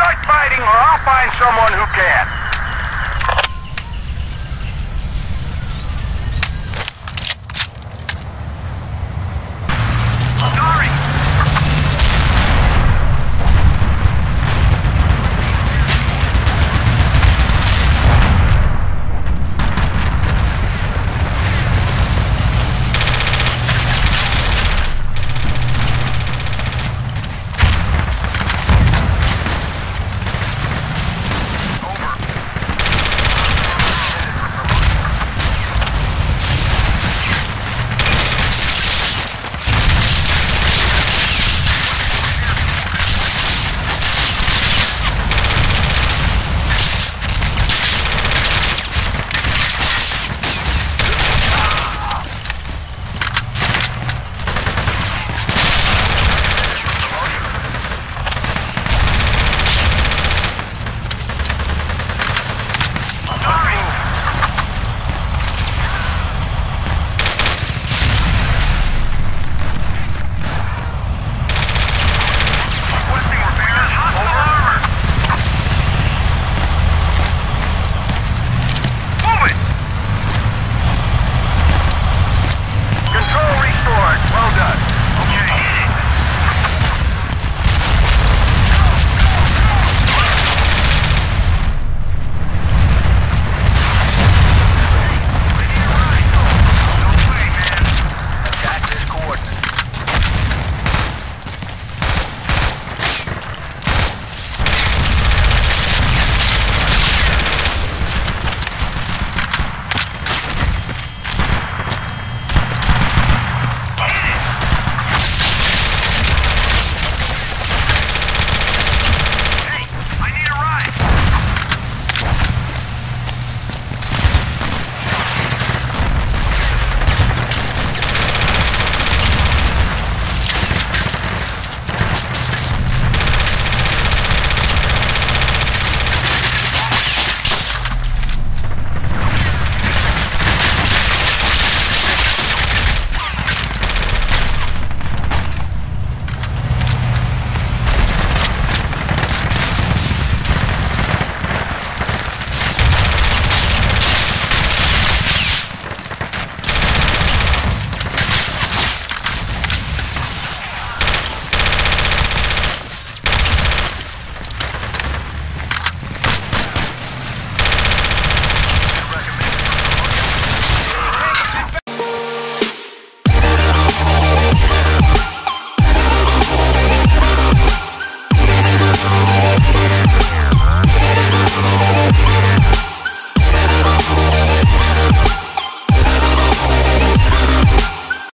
Start